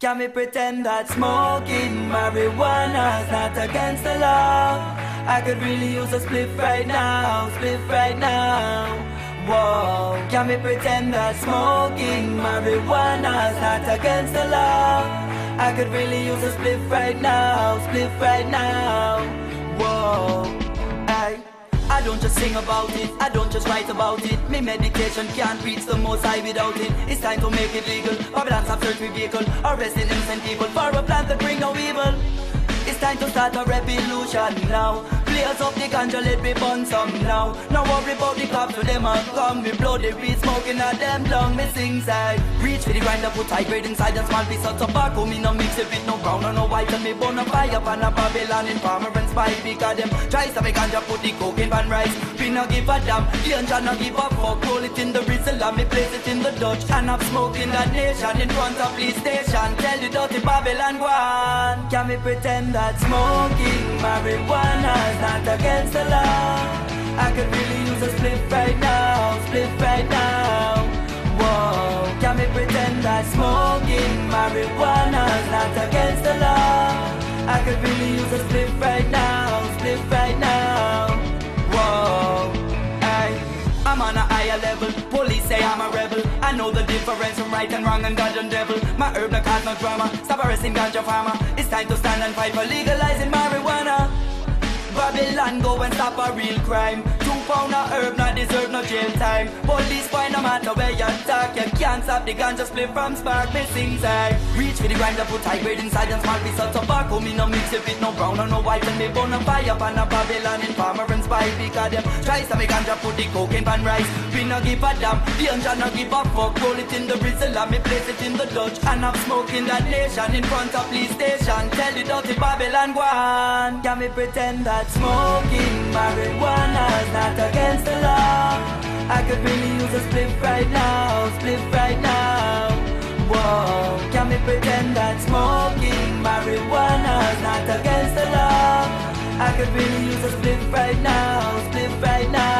Can we pretend that smoking marijuana's not against the law? I could really use a spliff right now, spliff right now. Whoa, can we pretend that smoking marijuana's not against the law? I could really use a spliff right now, spliff right now. I don't just sing about it, I don't just write about it. Me medication can't reach the most high without it. It's time to make it legal. Babylon's search vehicle, arresting innocent people for a plan that bring no evil. It's time to start a revolution now. Blaze up the ganja, let me burn some now. No worry about the cops, so them a come. Me blow the weed, smoking at them long, me sing side. Reach for the grinder, put high grade inside and small piece of tobacco. Me no mix it with no brown or no white, and me burn a fire pan a Babylon in farmer and spy. Because them try to make ganja, put the coke in pan rice. We no give a damn, the ganja no give a fuck. Roll it in the Rizla, me place it in the Dutch. And I'm smoking that nation in front of police station. Tell the dirty Babylon, go on. Can we pretend that smoking marijuana is not against the law. I could really use a spliff right now, is not against the law? I could really use a spliff right now, spliff right now. Whoa, hey, I'm on a higher level. Police say I'm a rebel. I know the difference from right and wrong and God and devil. My herb no cause no drama. Stop arresting ganja farmer. It's time to stand and fight for legalizing marijuana. Babylon go and stop a real crime. Pound of herb not deserve no jail time. Police find no matter where you talk, you can't stop the gun just spliff from spark missing side. Reach for the grinder, put high grade inside and small piece of tobacco. Me no mix it with no brown or no white and me burn a fire pan a Babylon in farmer and spy because them try to make ganja put the coke in pan rice. We no give a damn, the ganja no give a fuck. Roll it in the Rizla and me place it in the Dutch and I'm smoking that nation in front of police station. Tell the dirty Babylon go on. Can we pretend that smoking marijuana is not against the law? I could really use a spliff right now, spliff right now. Whoa, can we pretend that smoking marijuana is not against the law? I could really use a spliff right now, spliff right now.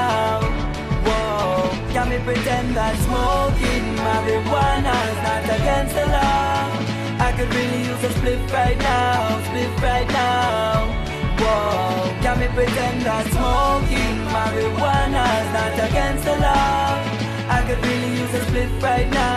Can we pretend that smoking marijuana is not against the law? I could really use a spliff right now, spliff right now. Whoa, can we pretend that smoking marijuana is not against the law? I could really use a spliff right now.